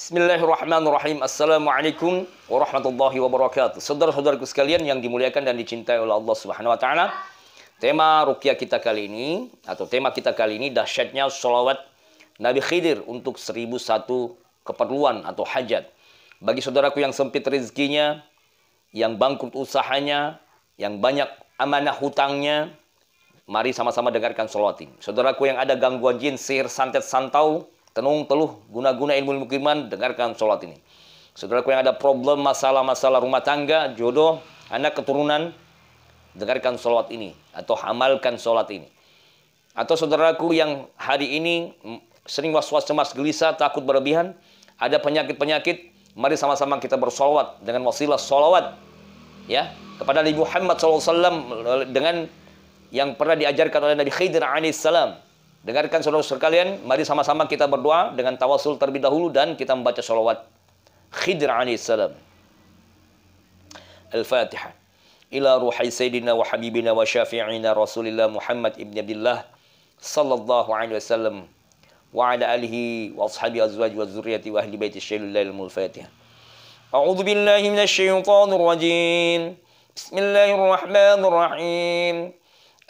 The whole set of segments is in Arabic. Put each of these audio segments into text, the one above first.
Bismillahirrahmanirrahim. Assalamualaikum warahmatullahi wabarakatuh. Saudara-saudaraku sekalian yang dimuliakan dan dicintai oleh Allah Subhanahu wa taala. Tema rukyah kita kali ini atau tema kita kali ini dahsyatnya sholawat Nabi Khidir untuk 1001 keperluan atau hajat. Bagi saudaraku yang sempit rezekinya, yang bangkrut usahanya, yang banyak amanah hutangnya, mari sama-sama dengarkan sholawat ini. Saudaraku yang ada gangguan jin, sihir, santet, santau, tenung, teluh, guna-guna ilmu ilmu iman, dengarkan sholat ini. Saudaraku yang ada problem, masalah-masalah rumah tangga, jodoh, anak keturunan, dengarkan sholat ini. Atau amalkan sholat ini. Atau saudaraku yang hari ini sering was-was cemas, gelisah, takut berlebihan, ada penyakit-penyakit, mari sama-sama kita bersolawat dengan wasilah solawat ya kepada Nabi Muhammad SAW dengan yang pernah diajarkan oleh Nabi Khidir alaihissalam Dengarkan saudara sekalian, mari sama-sama kita berdoa dengan tawasul terlebih dahulu dan kita membaca salawat Khidr alaihissalam. Al-Fatihah. Ila ruhai sayyidina wa habibina wa syafi'ina Rasulillah Muhammad ibn Abdullah sallallahu alaihi wasallam wa ala alihi wa ashabi azwaj wa zurriyati wa ahli baiti syailillahil mulfatihah. A'udzu billahi minasy syaithanir rajim. Bismillahirrahmanirrahim.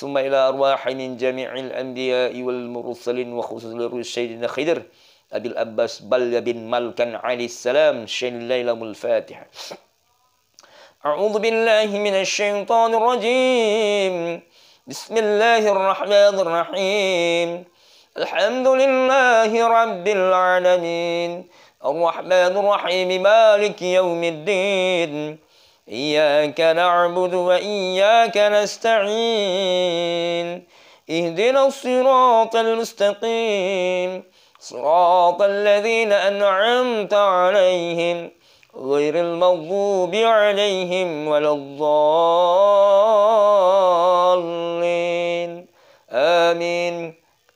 ثم إلى أرواح من جميع الأنبياء والمرسلين وخصوصا سيدنا خضر أبي الأباس بل بن ملكا عليه السلام شين الليلة الفاتحة. أعوذ بالله من الشيطان الرجيم. بسم الله الرحمن الرحيم. الحمد لله رب العالمين. الرحمن الرحيم مالك يوم الدين. إياك نعبد وإياك نستعين. اهدنا الصراط المستقيم. صراط الذين أنعمت عليهم غير المغضوب عليهم ولا الضالين. آمين.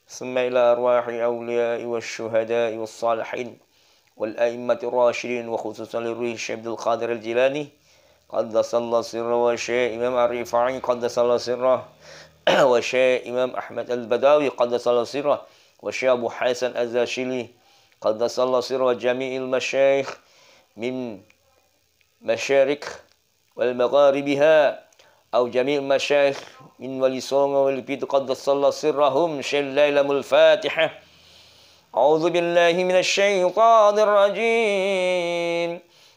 ثم إلى أرواح الأولياء والشهداء والصالحين والأئمة الراشدين وخصوصا للريش عبد القادر الجيلاني قدس الله سره وشيء إمام الرفاعي قدس الله سره وشيء إمام أحمد البداوي قدس الله سره وشيء أبو حسن الزاشلي قدس الله سره وجميع المشايخ من مشارق والمغاربها أو جميع المشايخ من ولي صوم والبيت قدس الله سرهم شيء الليلة الفاتحة. أعوذ بالله من الشيطان الرجيم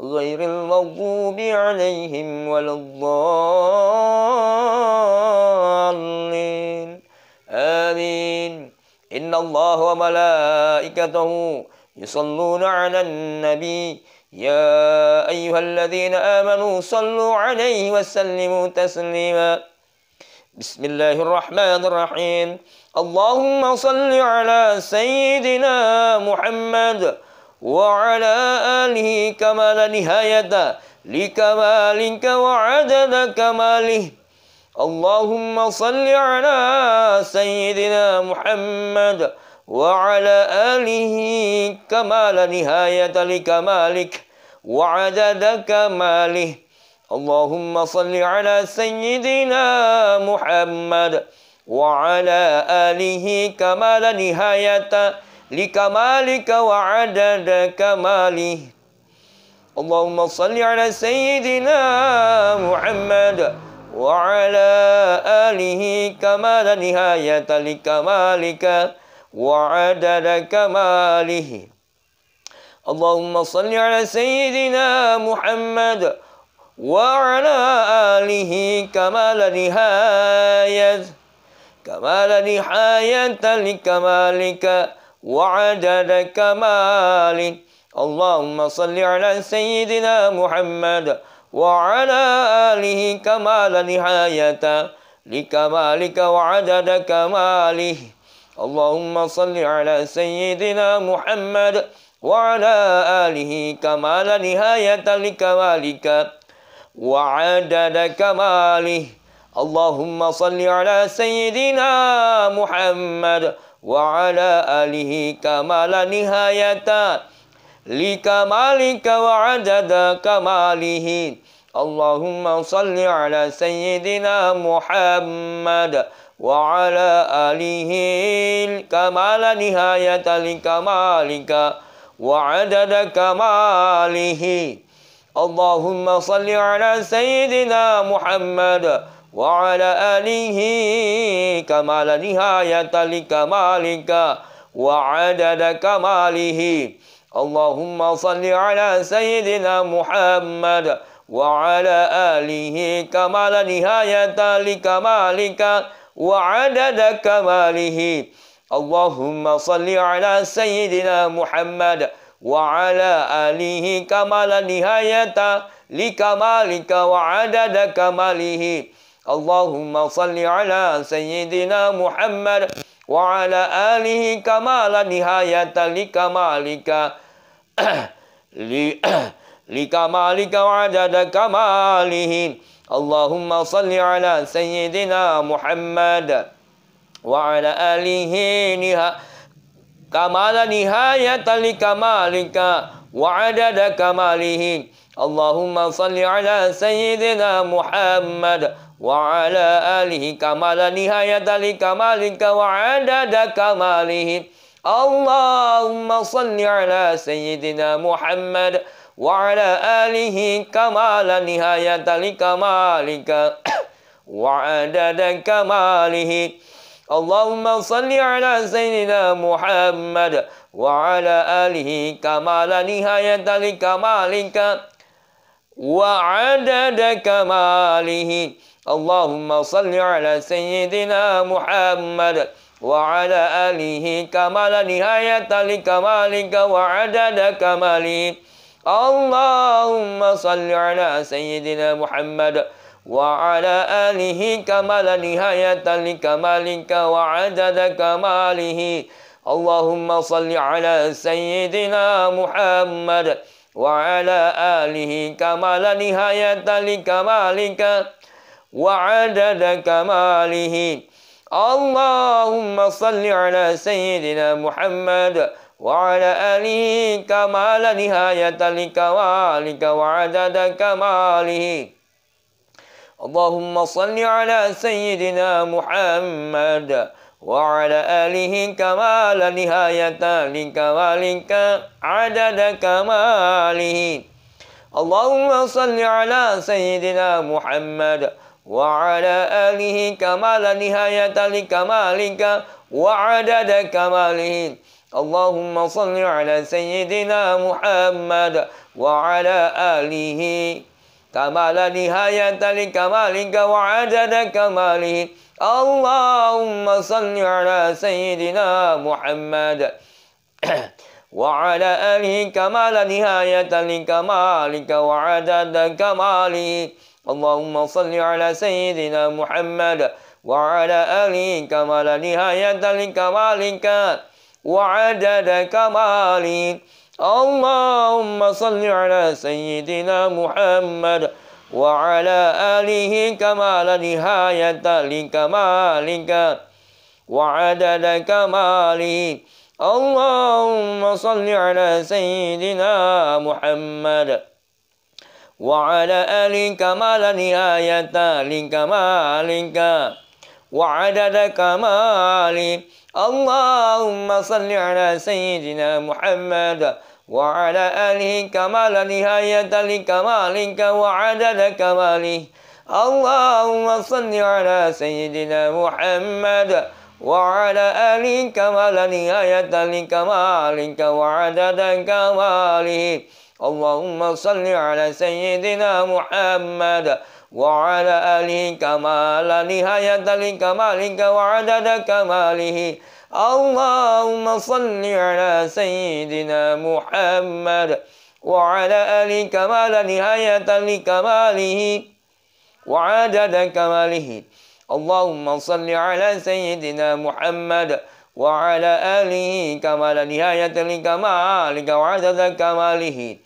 غير المغضوب عليهم ولا الضالين. آمين. إن الله وملائكته يصلون على النبي. يا أيها الذين آمنوا صلوا عليه وسلموا تسليما. بسم الله الرحمن الرحيم. اللهم صل على سيدنا محمد وعلى آله كمال نهاية لكمالك وعدد كماله. اللهم صل على سيدنا محمد وعلى آله كمال نهاية لكمالك وعدد كماله. اللهم صل على سيدنا محمد وعلى آله كمال نهاية لكمالك وعدد كماله. اللهم صل على سيدنا محمد وعلى آله كمال نهاية لكمالك وعدد كماله. اللهم صل على سيدنا محمد وعلى آله كمال نهاية كمال نهاية لكمالك وعدد كمال. اللهم صل على سيدنا محمد وعلى آله كمال نهاية لكمالك وعدد كماله. اللهم صل على سيدنا محمد وعلى آله كمال نهاية لكمالك وعدد كماله. اللهم صل على سيدنا محمد وعلى آله كمال نهاية لكمالك وعدد كماله. اللهم صل على سيدنا محمد وعلى آله كمال نهاية لكمالك وعدد كماله. اللهم صل على سيدنا محمد وعلى آله كمال نهاية لكمالك وعدد كماله. اللهم صل على سيدنا محمد وعلى آله كمال نهاية لكمالك وعدد كماله. اللهم صل على سيدنا محمد وعلى آله كمال نهاية لكمالك وعدد كماله. اللهم صل على سيدنا محمد وعلى آله كمال نهاية لكمالك. لكمالك وعدد كماله. اللهم صل على سيدنا محمد وعلى آله نهاية كمال نهاية لكمالك وعدد كماله. اللهم صل على سيدنا محمد وعلى آله كمال نهاية لكمالك وعدد كماله. اللهم صل على سيدنا محمد وعلى آله كمال نهاية لكمالك وعدد كماله. اللهم صل على سيدنا محمد وعلى آله كمال نهاية لكمالك وعدد كماله. اللهم صل على سيدنا محمد وعلى آله كمال نهاية لكمالك وعدد كماله اللهم صل على سيدنا محمد وعلى آله كمال نهاية لكمالك وعدد كماله. اللهم صل على سيدنا محمد وعلى آله كمال نهاية لكمالك. وعدد كماله. اللهم صل على سيدنا محمد وعلى آله كمال نهاية لكمالك وعدد كماله. اللهم صل على سيدنا محمد وعلى آله كمال نهاية لكمالك عدد كماله. اللهم صل على سيدنا محمد وعلى آله كمال نهاية لكمالك وعدد كماله. اللهم صل على سيدنا محمد وعلى آله كمال نهاية لكمالك وعدد كماله. اللهم صل على سيدنا محمد وعلى آله كمال نهاية لكمالك وعدد كماله. اللهم صل على سيدنا محمد وعلى آله كمال نهاية لكمالك وعدد كماله اللهم صل على سيدنا محمد وعلى آله كمال نهاية لكمالك وعدد كماله اللهم صل على سيدنا محمد وعلى آله كمال نهاية لكمالك وعدد كماله اللهم صل على سيدنا محمد وعلى آله كمال نهاية لكمالك وعدد كماله. اللهم صل على سيدنا محمد وعلى آله كمال نهاية لكمالك وعدد كماله. اللهم صل على سيدنا محمد وعلى آله كمال نهاية لكمالك وعدد كماله. اللهم صل على سيدنا محمد وعلى آله كمال نهاية لكماله وعدد كماله. اللهم صل على سيدنا محمد وعلى آله كمال نهاية لكمالك وعدد كماله.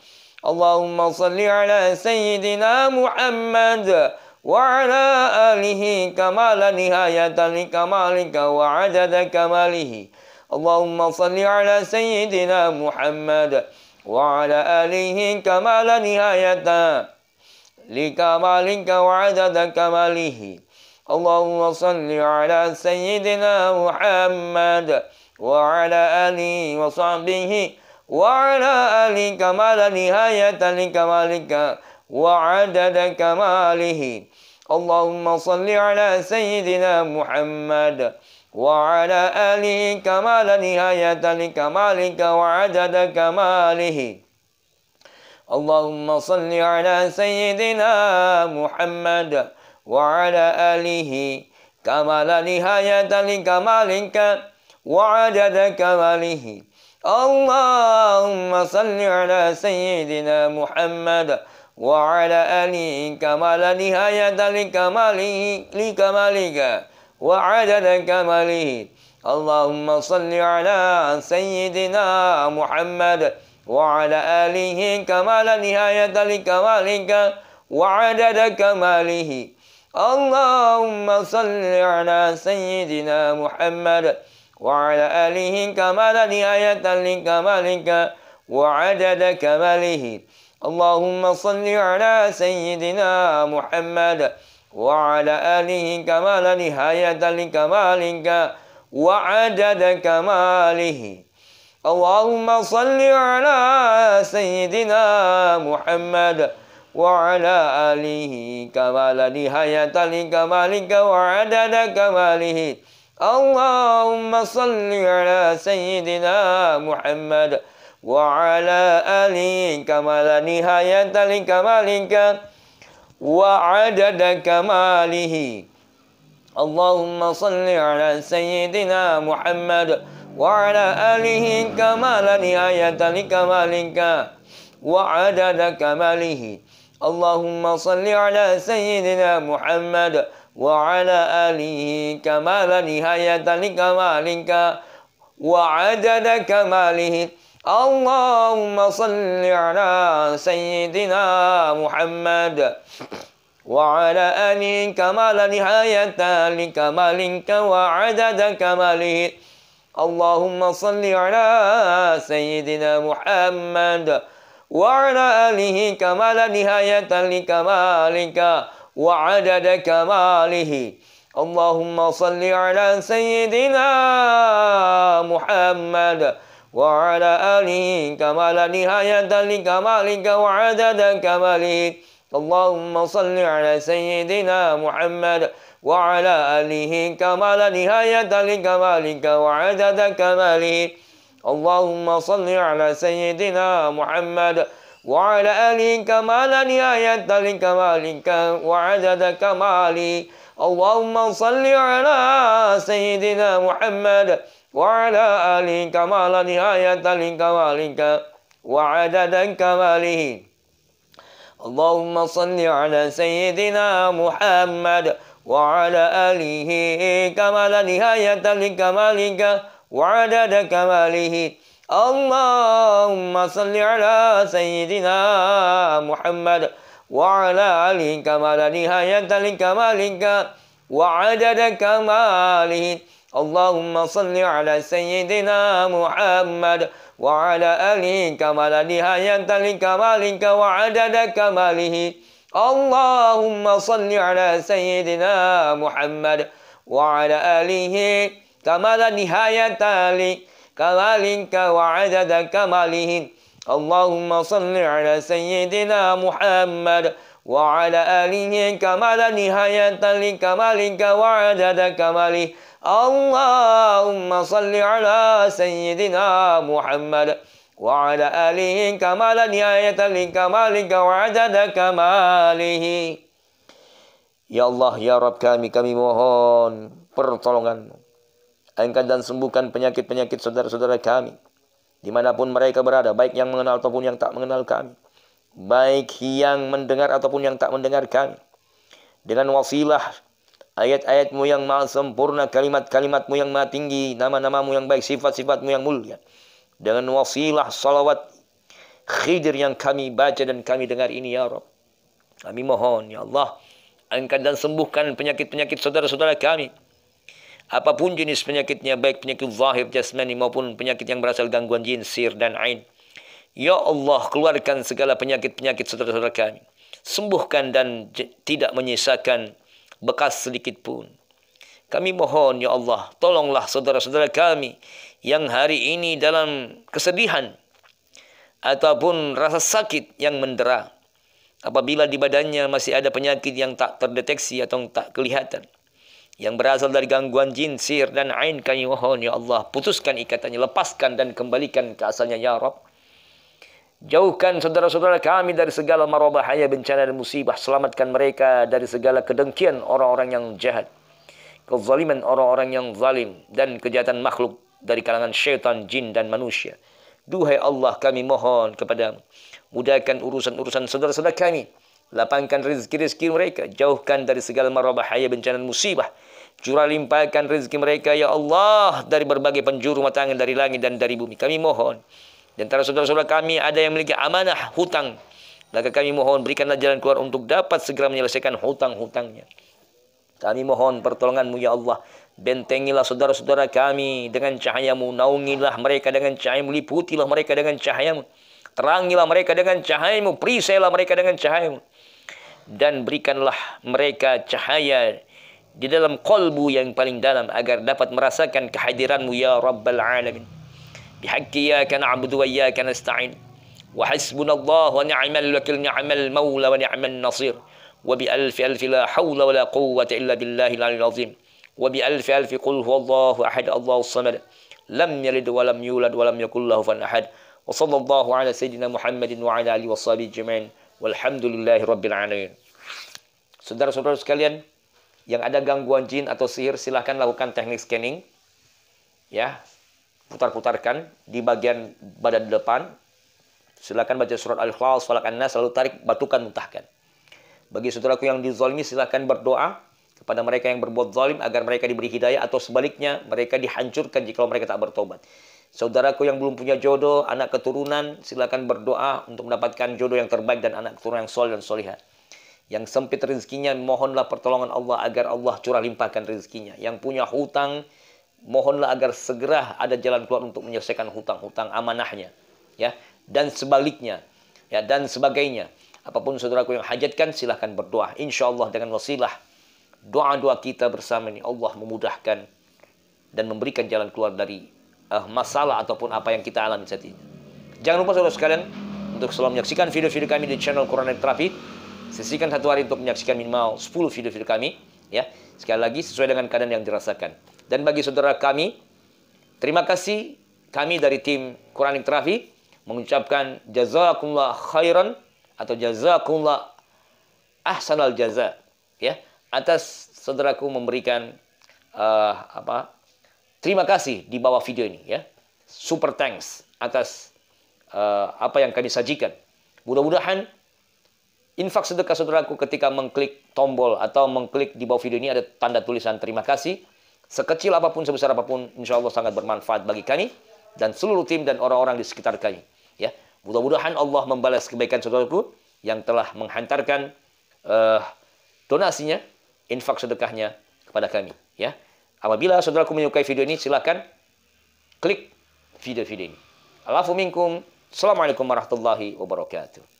اللهم صل على سيدنا محمد وعلى آله كمال نهاية لكمالك وعدد كماله. اللهم صل على سيدنا محمد وعلى آله كمال نهاية لكمالك وعدد كماله. اللهم صل على سيدنا محمد وعلى آله وصحبه وعلى آله كمال نهاية لكمالك وعدد كماله. اللهم صل على سيدنا محمد وعلى آله كمال نهاية لكمالك وعدد كماله. اللهم صل على سيدنا محمد وعلى آله كمال نهاية لكمالك وعدد كماله. اللهم صل على سيدنا محمد وعلى آله كمال نهاية لكماله لكمالك وعدد كماله. اللهم صل على سيدنا محمد وعلى آله كمال نهاية لكمالك وعدد كماله. اللهم صل على سيدنا محمد وعلى آله كمال نهاية لكمالك وعدد كماله. اللهم صل على سيدنا محمد وعلى آله كمال نهاية لكمالك وعدد كماله. اللهم صل على سيدنا محمد وعلى آله كمال نهاية لكمالك وعدد كماله. اللهم صل على سيدنا محمد وعلى آله كمال نهاية لكمالك وعدد كماله. اللهم صل على سيدنا محمد وعلى آله كمال نهاية لكمالك وعدد كماله. اللهم صل على سيدنا محمد وعلى آله كمال نهاية لكمالك وعدد كماله اللهم صل على سيدنا محمد وعلى آله كمال نهاية لكمالك وعدد كماله اللهم صل على سيدنا محمد وعلى آله كمال نهاية لكمالك وعدد كماله اللهم صل على سيدنا محمد وعلى آله كمال نهاية لكمالك وعدد كماله اللهم صل على سيدنا محمد وعلى آله كمال نهاية لكمالك وعدد كماله اللهم صل على سيدنا محمد وعلى آله كمال نهاية لكمالك وعدد كماله اللهم صل على سيدنا محمد وعلى آله كمال نهاية لكمالك وعدد كماله. اللهم صل على سيدنا محمد وعلى آله كمال نهاية لكمالك وعدد كماله. اللهم صل على سيدنا محمد وعلى آله كمال نهاية لكمالك وعدد كماله. اللهم صل على سيدنا محمد وعلى آله كمال نهاية لكمالك وعدد كماله. اللهم صل على سيدنا محمد وعلى آله كمال نهاية لكمالك وعدد كماله اللهم صل على سيدنا محمد وعلى آله كمال نهاية لكمالك وعدد كماله اللهم صل على سيدنا محمد وعلى آله كمال نهاية لكمالك وعدد كماله Ya Allah, Ya Rabb kami, kami mohon pertolonganmu. Angkat dan sembuhkan penyakit-penyakit saudara-saudara kami. Di mana pun mereka berada, baik yang mengenal ataupun yang tak mengenal kami. Baik yang mendengar ataupun yang tak mendengar kami. Dengan wasilah ayat-ayatmu yang maha sempurna, kalimat-kalimatmu yang maha tinggi, nama-namamu yang baik, sifat-sifatmu yang mulia. Dengan wasilah salawat khidir yang kami baca dan kami dengar ini ya Rabb. Kami mohon ya Allah angkat dan sembuhkan penyakit-penyakit saudara-saudara kami. Apa pun jenis penyakitnya, baik penyakit zahir jasmani maupun penyakit yang berasal gangguan jin, sir dan ain. Ya Allah, keluarkan segala penyakit-penyakit saudara-saudara kami. Sembuhkan dan tidak menyisakan bekas sedikit pun. Kami mohon, Ya Allah, tolonglah saudara-saudara kami yang hari ini dalam kesedihan ataupun rasa sakit yang mendera apabila di badannya masih ada penyakit yang tak terdeteksi atau tak kelihatan yang berasal dari gangguan jin, sir dan ain kami mohon ya Allah putuskan ikatannya lepaskan dan kembalikan ke asalnya ya Rabb jauhkan saudara-saudara kami dari segala marabahaya bencana dan musibah selamatkan mereka dari segala kedengkian orang-orang yang jahat kezaliman orang-orang yang zalim dan kejahatan makhluk dari kalangan syaitan, jin dan manusia duhai Allah kami mohon kepadamu mudahkan urusan-urusan saudara-saudara kami. Lapangkan rezeki-rezeki mereka. Jauhkan dari segala mara bahaya bencana musibah. Curah limpahkan rezeki mereka, Ya Allah, dari berbagai penjuru mata angin dari langit dan dari bumi. Kami mohon. Dan antara saudara-saudara kami ada yang memiliki amanah hutang. Maka kami mohon berikanlah jalan keluar untuk dapat segera menyelesaikan hutang-hutangnya. Kami mohon pertolonganmu ya Allah. Bentengilah saudara-saudara kami dengan cahayamu. Naungilah mereka dengan cahayamu. Liputilah mereka dengan cahayamu. Terangilah mereka dengan cahayamu. Perisailah mereka dengan cahayamu. Dan berikanlah mereka cahaya di dalam kolbu yang paling dalam agar dapat merasakan kehadiranmu ya Rabbal Alamin. Bihaqi ya kana abudu wa ya kana sta'in. Wa hasbunallah wa ni'mal wakil ni'mal mawla wa ni'mal nasir. Wa bi alfi alfi la hawla wa la quwwata illa billahi al azim. Wa bi alfi alfi qul huwallahu ahad Allahu samad. Lam yalid wa lam yulad wa lam yakul lahu fan ahad. وصلى الله على سيدنا محمد وعلى آله وصحبه أجمعين والحمد لله رب العالمين Saudara-saudara sekalian yang ada gangguan jin atau sihir silahkan lakukan teknik scanning. Ya putar-putarkan di bagian badan depan. Silakan baca surat al-ikhlas falak an-nas tarik batukan muntahkan. Bagi saudaraku yang dizalimi silahkan berdoa kepada mereka yang berbuat zalim agar mereka diberi hidayah atau sebaliknya mereka dihancurkan jika mereka tak bertobat. Saudaraku yang belum punya jodoh, anak keturunan, silakan berdoa untuk mendapatkan jodoh yang terbaik dan anak keturunan yang soleh dan solihah. Yang sempit rezekinya, mohonlah pertolongan Allah agar Allah curah limpahkan rezekinya. Yang punya hutang, mohonlah agar segera ada jalan keluar untuk menyelesaikan hutang-hutang amanahnya. Ya, dan sebaliknya, ya dan sebagainya. Apa pun saudaraku yang hajatkan, silahkan berdoa. Insya Allah dengan wasilah doa-doa kita bersama ini Allah memudahkan dan memberikan jalan keluar dari uh, masalah ataupun apa yang kita alami saat ini. Jangan lupa saudara sekalian untuk selalu menyaksikan video-video kami di channel Quran Terapi. Sisihkan satu hari untuk menyaksikan minimal 10 video-video kami. Ya, sekali lagi sesuai dengan keadaan yang dirasakan. Dan bagi saudara kami, terima kasih kami dari tim Quran Terapi mengucapkan jazakumullah khairan atau jazakumullah ahsanal jaza ya atas saudaraku memberikan uh, apa Terima kasih di bawah video ini ya. Super thanks atas uh, apa yang kami sajikan. Mudah-mudahan infak sedekah saudaraku ketika mengklik tombol atau mengklik di bawah video ini ada tanda tulisan terima kasih. Sekecil apa pun, sebesar apa pun, insya Allah sangat bermanfaat bagi kami dan seluruh tim dan orang-orang di sekitar kami. Ya, mudah-mudahan Allah membalas kebaikan saudaraku yang telah menghantarkan uh, donasinya, infak sedekahnya kepada kami. Ya, Apabila saudaraku menyukai video ini, silakan klik video-video ini. Alafu minkum. Assalamualaikum warahmatullahi wabarakatuh.